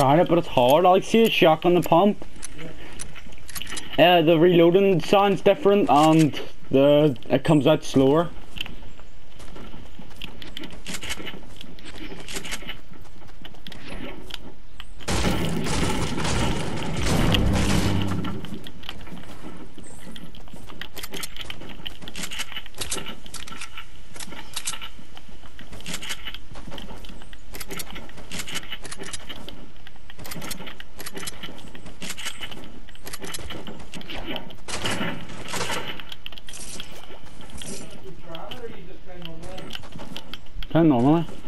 Tried it, but it's hard. I like see a shock on the pump. Uh, the reloading sounds different, and the it comes out slower. Nei, nå med.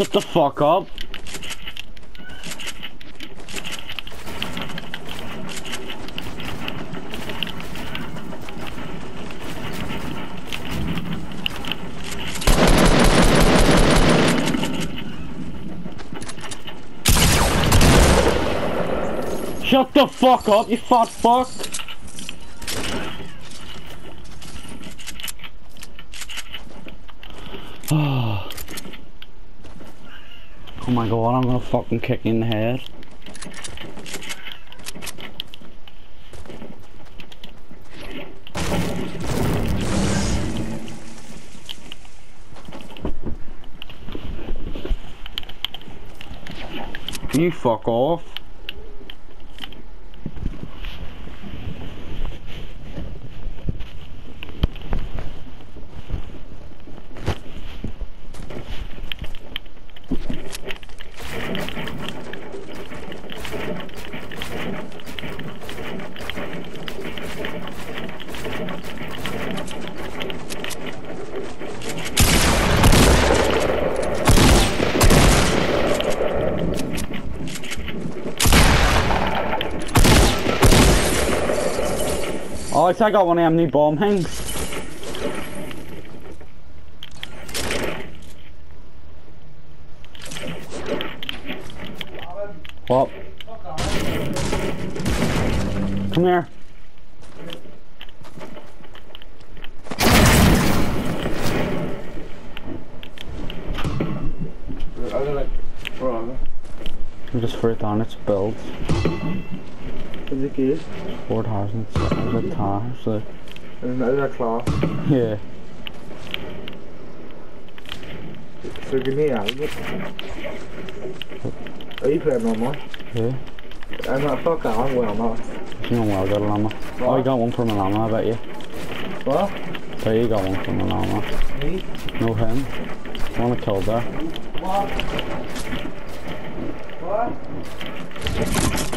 Shut the fuck up. Shut the fuck up, you fat fuck! Oh my god, I'm gonna fucking kick in the head. Can you fuck off. Oh, Alex, I got one of them new bomb things. What? Come here. I was like, where are We just threw it down, it's built. It good? 4,000 a tar, so that class? yeah. So give me out. Are you playing normal? Yeah. I'm not fuck out, I'm well not. You know well, got a llama. Oh, you got one from a llama, I bet you. What? Bet you got one from a llama. Me? No him. Wanna kill there. What? What?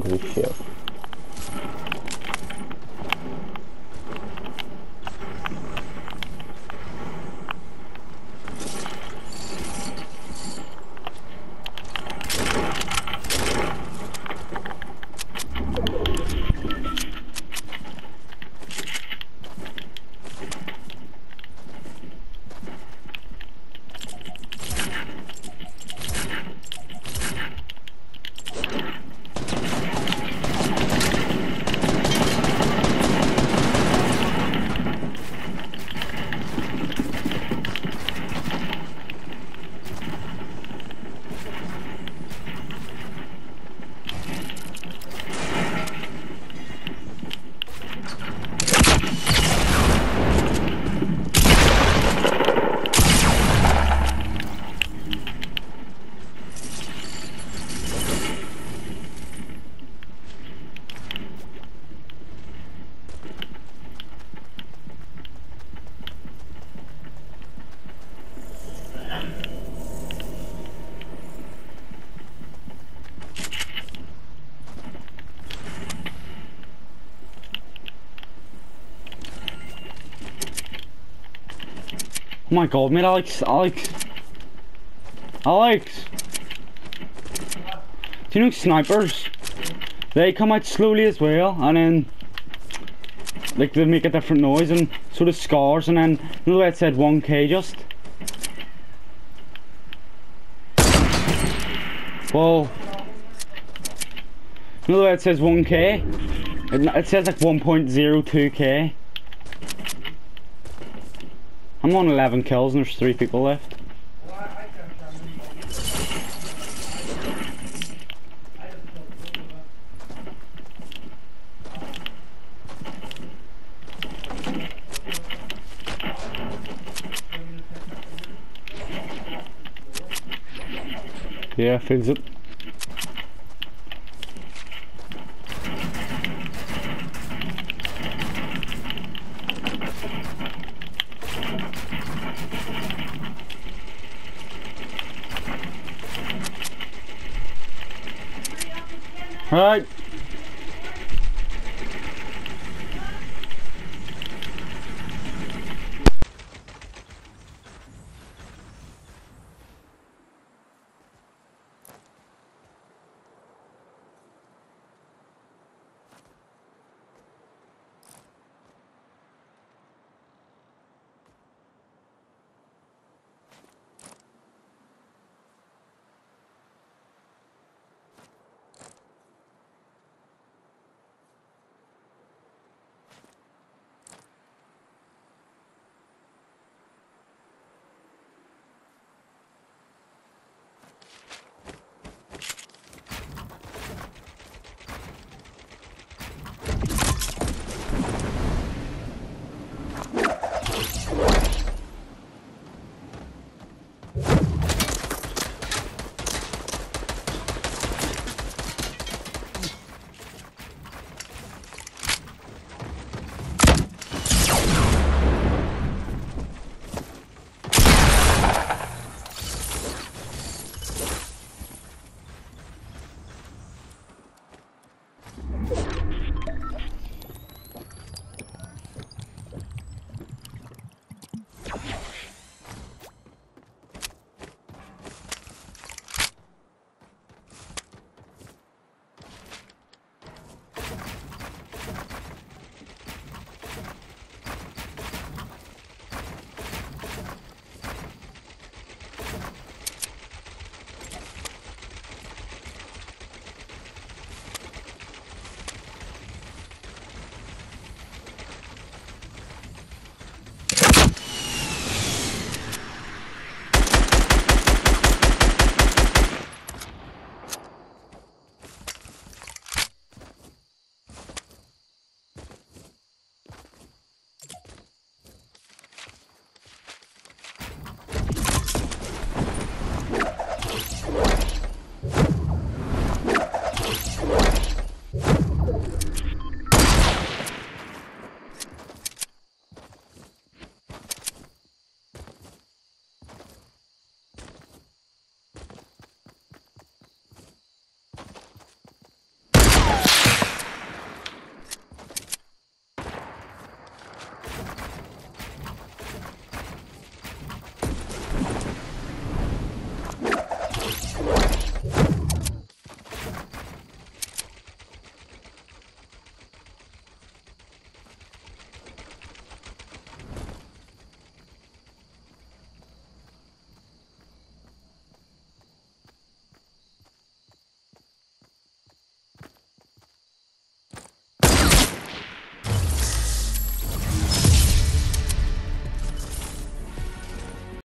shit. Oh my god, mate, Alex, Alex. Alex! Do you know snipers? They come out slowly as well, and then like they make a different noise, and sort of scars, and then you know it said 1k just. Well, you know it says 1k? It, it says like 1.02k. I'm on 11 kills and there's three people left. Yeah, feels it. Right.